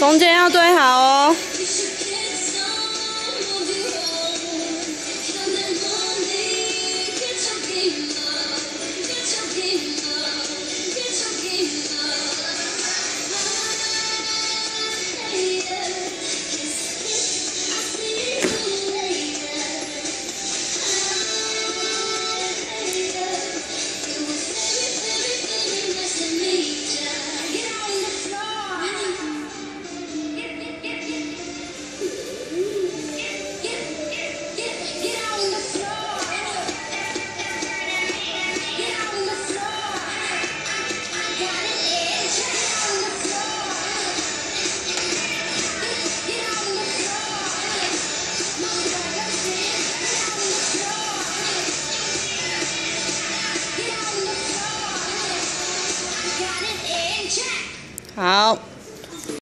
中间要对好哦。好。